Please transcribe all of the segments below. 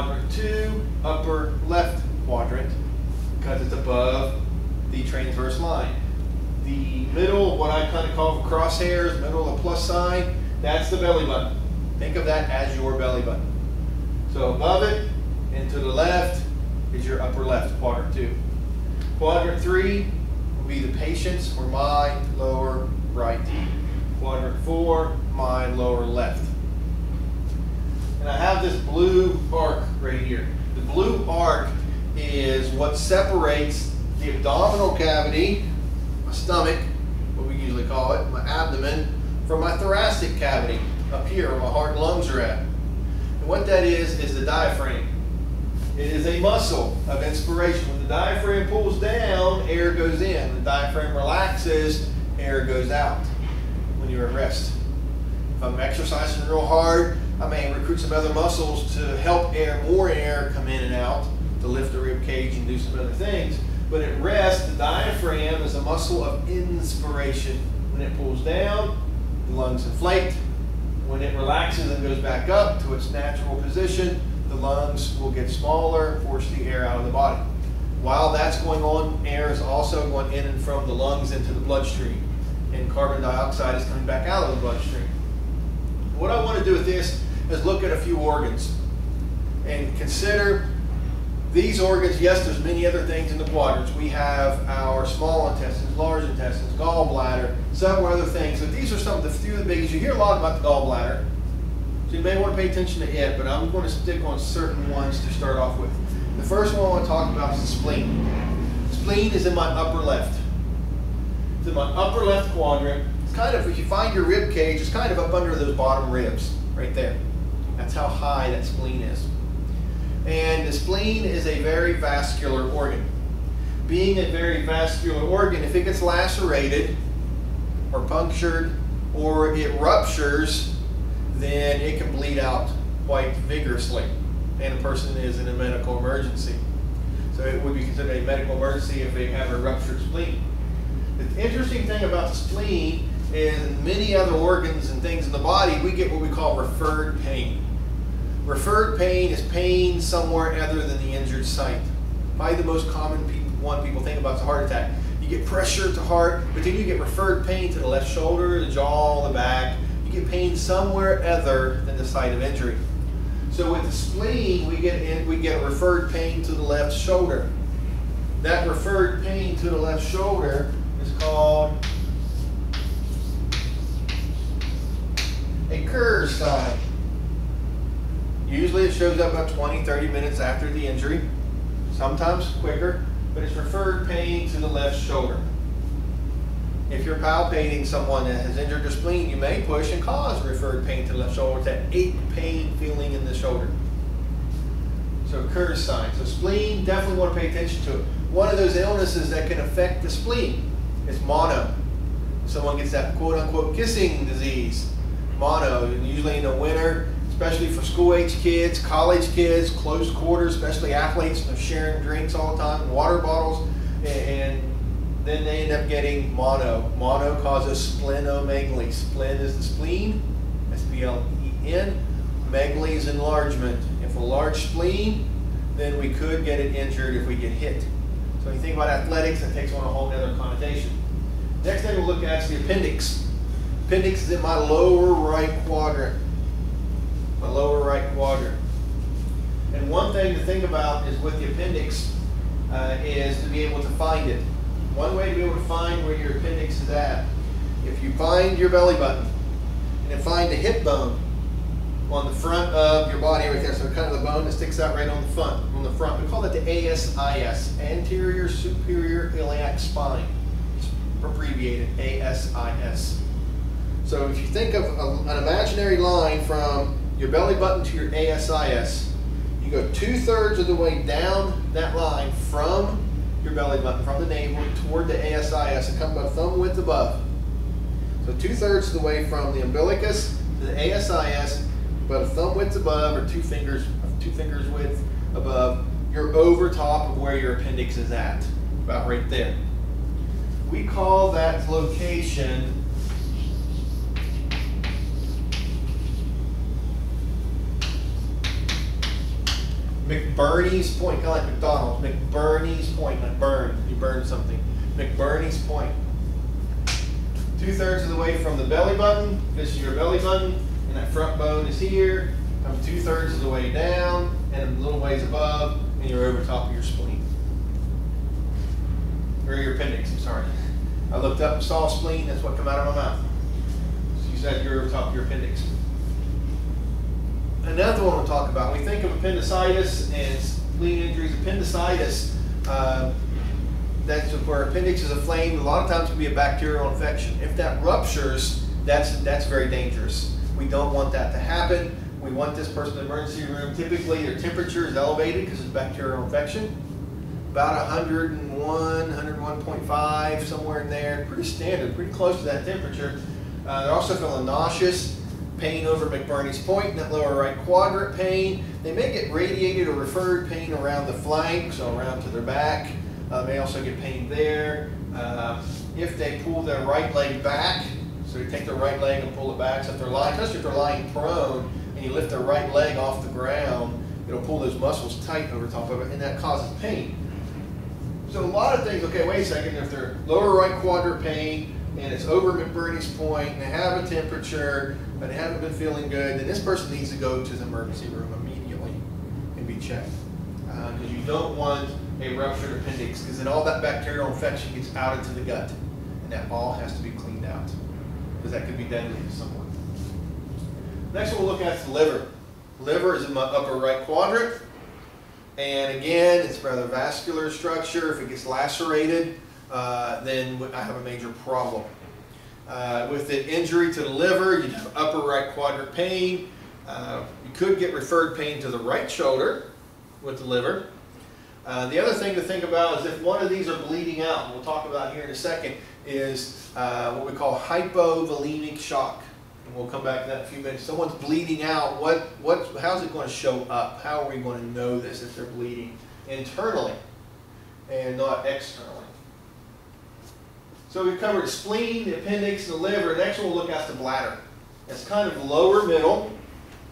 Quadrant two, upper left quadrant, because it's above the transverse line. The middle, what I kind of call crosshairs, middle of the plus sign, that's the belly button. Think of that as your belly button. So above it and to the left is your upper left, quadrant two. Quadrant three will be the patient's or my lower right. Quadrant four, my lower left. And I have this blue arc right here. The blue arc is what separates the abdominal cavity, my stomach, what we usually call it, my abdomen, from my thoracic cavity, up here where my heart and lungs are at. And what that is, is the diaphragm. It is a muscle of inspiration. When the diaphragm pulls down, air goes in. The diaphragm relaxes, air goes out when you're at rest. If I'm exercising real hard, I may recruit some other muscles to help air, more air come in and out to lift the rib cage and do some other things. But at rest, the diaphragm is a muscle of inspiration. When it pulls down, the lungs inflate. When it relaxes and goes back up to its natural position, the lungs will get smaller, force the air out of the body. While that's going on, air is also going in and from the lungs into the bloodstream, and carbon dioxide is coming back out of the bloodstream. What I want to do with this is look at a few organs and consider these organs, yes, there's many other things in the quadrants. We have our small intestines, large intestines, gallbladder, several other things. So these are some of the few of the biggies. You hear a lot about the gallbladder. So you may want to pay attention to it, but I'm going to stick on certain ones to start off with. The first one I want to talk about is the spleen. Spleen is in my upper left. It's in my upper left quadrant. It's kind of, if you find your rib cage, it's kind of up under those bottom ribs, right there. That's how high that spleen is. And the spleen is a very vascular organ. Being a very vascular organ, if it gets lacerated or punctured or it ruptures, then it can bleed out quite vigorously and a person is in a medical emergency. So it would be considered a medical emergency if they have a ruptured spleen. The interesting thing about the spleen in many other organs and things in the body, we get what we call referred pain. Referred pain is pain somewhere other than the injured site. Probably the most common one people think about is a heart attack. You get pressure the heart, but then you get referred pain to the left shoulder, the jaw, the back, you get pain somewhere other than the site of injury. So with the spleen, we get in, we get referred pain to the left shoulder. That referred pain to the left shoulder is called a Kehr sign. Usually it shows up about 20, 30 minutes after the injury, sometimes quicker, but it's referred pain to the left shoulder. If you're palpating someone that has injured their spleen, you may push and cause referred pain to the left shoulder. That ache pain feeling in the shoulder. So Kehr sign. So spleen, definitely want to pay attention to it. One of those illnesses that can affect the spleen is mono. Someone gets that quote unquote kissing disease. Mono, usually in the winter, especially for school age kids, college kids, close quarters, especially athletes, they're sharing drinks all the time, water bottles, and then they end up getting mono. Mono causes splenomegaly. Splen is the spleen, S-P-L-E-N. Megaly is enlargement. If a large spleen, then we could get it injured if we get hit. So when you think about athletics, it takes on a whole other connotation. Next thing we'll look at is the appendix. Appendix is in my lower right quadrant. My lower right quadrant. And one thing to think about is with the appendix uh, is to be able to find it. One way to be able to find where your appendix is at, if you find your belly button and find the hip bone on the front of your body right there, so kind of the bone that sticks out right on the front, on the front. We call that the ASIS, anterior superior iliac spine. It's abbreviated ASIS. So if you think of a, an imaginary line from your belly button to your ASIS, you go two thirds of the way down that line from your belly button from the navel toward the ASIS and come about thumb width above. So two thirds of the way from the umbilicus to the ASIS, about a thumb width above or two fingers, two fingers width above, you're over top of where your appendix is at, about right there. We call that location McBurney's Point, kind of like McDonald's. McBurney's Point, like burn, you burn something. McBurney's Point. Two thirds of the way from the belly button, this is your belly button, and that front bone is here. Come two thirds of the way down, and a little ways above, and you're over top of your spleen. Or your appendix, I'm sorry. I looked up and saw spleen, that's what come out of my mouth. So you said you're over top of your appendix. Another one we'll talk about, we think of appendicitis and spleen injuries, appendicitis, uh, that's where appendix is inflamed. A lot of times it can be a bacterial infection. If that ruptures, that's, that's very dangerous. We don't want that to happen. We want this person in the emergency room. Typically, their temperature is elevated because it's bacterial infection. About 101, 101.5, somewhere in there. Pretty standard, pretty close to that temperature. Uh, they're also feeling nauseous, pain over McBurney's point, in that lower right quadrant pain. They may get radiated or referred pain around the flank, so around to their back. Uh, may also get pain there. Uh, if they pull their right leg back, so you take their right leg and pull it back, so if they're lying, especially if they're lying prone, and you lift their right leg off the ground, it'll pull those muscles tight over top of it, and that causes pain. So a lot of things, okay, wait a second, if they're lower right quadrant pain, and it's over McBurney's point, and they have a temperature, but they haven't been feeling good, then this person needs to go to the emergency room immediately and be checked. Because uh, you don't want a ruptured appendix, because then all that bacterial infection gets out into the gut, and that all has to be cleaned out, because that could be deadly to someone. Next one we'll look at is the liver. Liver is in my upper right quadrant. And again, it's rather vascular structure. If it gets lacerated, uh, then I have a major problem. Uh, with the injury to the liver, you have upper right quadrant pain. Uh, you could get referred pain to the right shoulder with the liver. Uh, the other thing to think about is if one of these are bleeding out, and we'll talk about here in a second, is uh, what we call hypovolemic shock. And we'll come back to that in a few minutes. Someone's bleeding out. What, what, how's it going to show up? How are we going to know this if they're bleeding? Internally and not externally. So we've covered spleen, the appendix, the liver. Next we'll look at the bladder. It's kind of lower middle.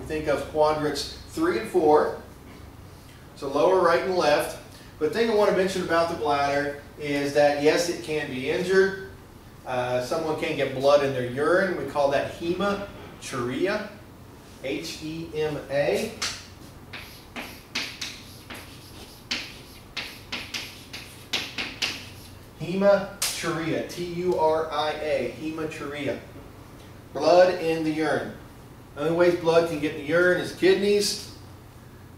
We think of quadrants three and four. So lower right and left. But the thing I want to mention about the bladder is that yes, it can be injured. Uh, someone can get blood in their urine. We call that hematuria. H-E-M-A. H-E-M-A. Hematuria. T-U-R-I-A. Hematuria. Blood in the urine. The only ways blood can get in the urine is kidneys,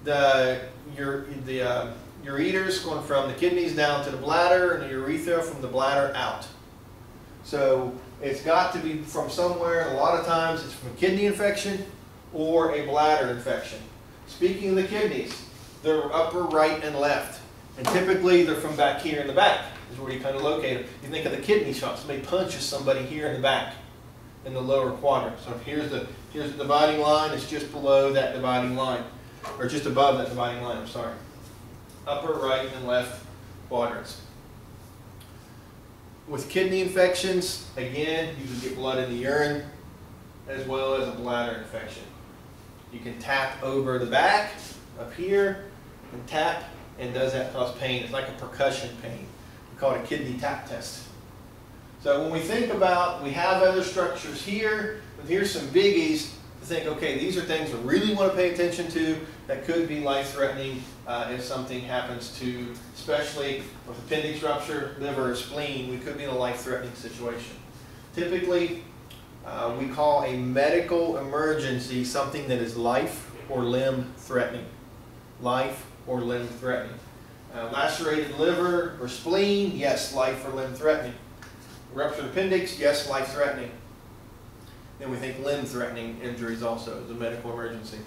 the, your, the uh, ureters going from the kidneys down to the bladder, and the urethra from the bladder out. So it's got to be from somewhere. A lot of times it's from a kidney infection or a bladder infection. Speaking of the kidneys, they're upper right and left. And typically they're from back here in the back is where you kind of locate them. You think of the kidney shot. Somebody punches somebody here in the back in the lower quadrant. So here's the, here's the dividing line. It's just below that dividing line. Or just above that dividing line, I'm sorry. Upper right and left quadrants. With kidney infections, again, you can get blood in the urine as well as a bladder infection. You can tap over the back up here and tap and does that cause pain? It's like a percussion pain. We call it a kidney tap test. So when we think about, we have other structures here, but here's some biggies to think, okay, these are things we really want to pay attention to that could be life-threatening uh, if something happens to, especially with appendix rupture, liver, or spleen, we could be in a life-threatening situation. Typically, uh, we call a medical emergency something that is life or limb threatening. Life or limb threatening. Uh, lacerated liver or spleen, yes, life or limb threatening. Ruptured appendix, yes, life threatening. Then we think limb threatening injuries also is a medical emergency.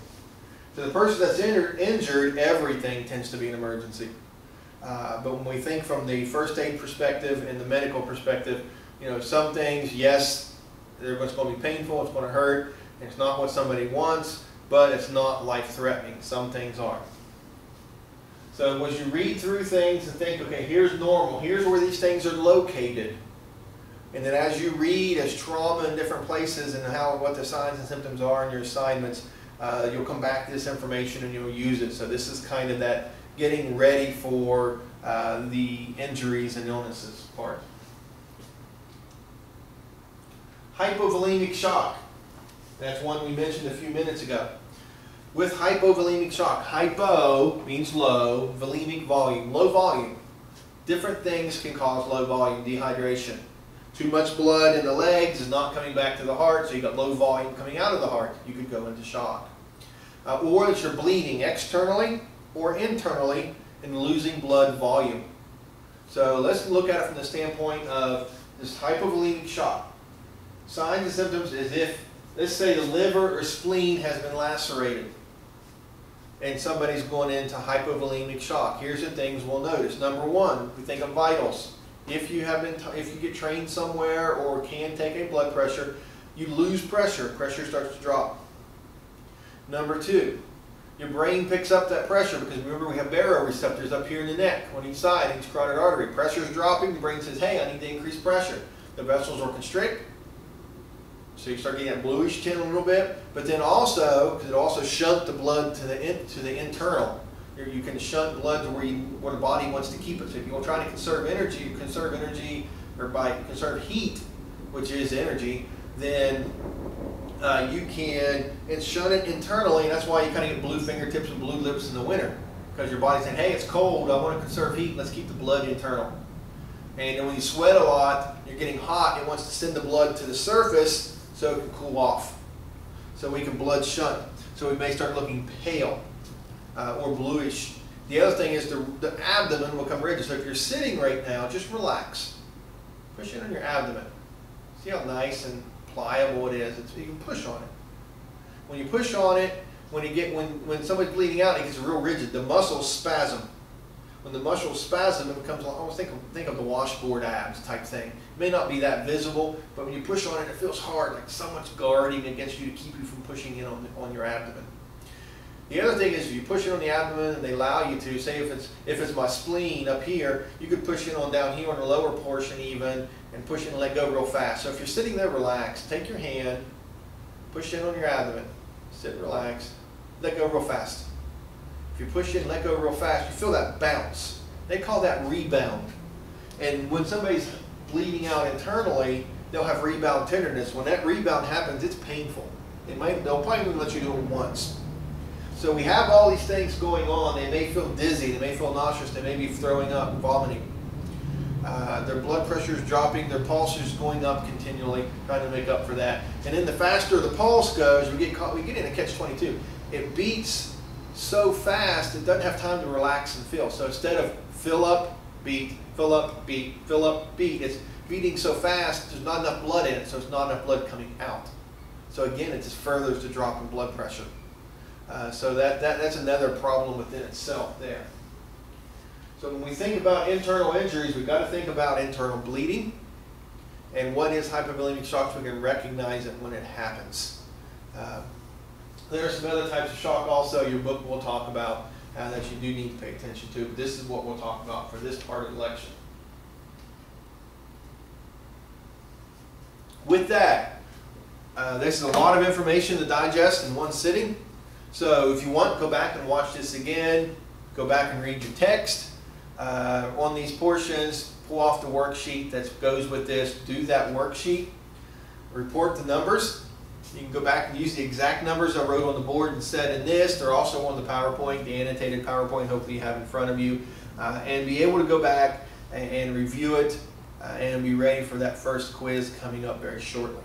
To the person that's injured, everything tends to be an emergency. Uh, but when we think from the first aid perspective and the medical perspective, you know, some things, yes, they're going to be painful, it's going to hurt, it's not what somebody wants, but it's not life-threatening. Some things are. So as you read through things and think, okay, here's normal, here's where these things are located, and then as you read as trauma in different places and how what the signs and symptoms are in your assignments, uh, you'll come back to this information and you'll use it. So this is kind of that getting ready for uh, the injuries and illnesses part. Hypovolemic shock. That's one we mentioned a few minutes ago. With hypovolemic shock, hypo means low, volemic volume, low volume. Different things can cause low volume dehydration. Too much blood in the legs is not coming back to the heart, so you got low volume coming out of the heart. You could go into shock. Uh, or that you're bleeding externally or internally and losing blood volume. So let's look at it from the standpoint of this hypovolemic shock. Signs and symptoms is if, let's say the liver or spleen has been lacerated and somebody's going into hypovolemic shock. Here's the things we'll notice. Number one, we think of vitals. If you have been, if you get trained somewhere or can take a blood pressure, you lose pressure. Pressure starts to drop. Number two, your brain picks up that pressure because remember we have baroreceptors up here in the neck on each side, each carotid artery. Pressure is dropping, the brain says, hey, I need to increase pressure. The vessels will constrict, so you start getting that bluish tint a little bit, but then also, because it also shunt the blood to the in, to the internal. You can shunt blood to where, you, where the body wants to keep it. So if you're trying to conserve energy, conserve energy, or by conserve heat, which is energy, then uh, you can and shunt it internally. And that's why you kind of get blue fingertips and blue lips in the winter, because your body's saying, "Hey, it's cold. I want to conserve heat. Let's keep the blood internal." And then when you sweat a lot, you're getting hot. It wants to send the blood to the surface so it can cool off. So we can blood shunt. So we may start looking pale uh, or bluish. The other thing is the, the abdomen will become rigid. So if you're sitting right now, just relax. Push in on your abdomen. See how nice and pliable it is. It's, you can push on it. When you push on it, when you get when when somebody's bleeding out, it gets real rigid. The muscles spasm. When the muscle spasm, it becomes almost think of, think of the washboard abs type thing. It may not be that visible, but when you push on it, it feels hard, like someone's guarding against you to keep you from pushing in on, on your abdomen. The other thing is if you push it on the abdomen and they allow you to, say if it's if it's my spleen up here, you could push it on down here on the lower portion even and push it and let go real fast. So if you're sitting there relaxed, take your hand, push in on your abdomen, sit relaxed, let go real fast. If you push in let go real fast, you feel that bounce. They call that rebound. And when somebody's bleeding out internally, they'll have rebound tenderness. When that rebound happens, it's painful. They might, they'll probably let you do it once. So we have all these things going on. They may feel dizzy, they may feel nauseous, they may be throwing up, vomiting. Uh, their blood pressure is dropping, their pulse is going up continually, trying to make up for that. And then the faster the pulse goes, we get caught, we get in a catch-22. It beats so fast it doesn't have time to relax and feel. So instead of fill up, beat, fill up, beat, fill up, beat, it's beating so fast there's not enough blood in it, so it's not enough blood coming out. So again, it just furthers the drop in blood pressure. Uh, so that, that, that's another problem within itself there. So when we think about internal injuries, we've got to think about internal bleeding and what is hypovolemic shock so we can recognize it when it happens. Uh, there are some other types of shock also your book will talk about uh, that you do need to pay attention to. But this is what we'll talk about for this part of the lecture. With that, uh, this is a lot of information to digest in one sitting. So if you want, go back and watch this again. Go back and read your text. Uh, on these portions, pull off the worksheet that goes with this. Do that worksheet. Report the numbers. You can go back and use the exact numbers I wrote on the board and said in this. They're also on the PowerPoint, the annotated PowerPoint, hopefully you have in front of you. Uh, and be able to go back and, and review it uh, and be ready for that first quiz coming up very shortly.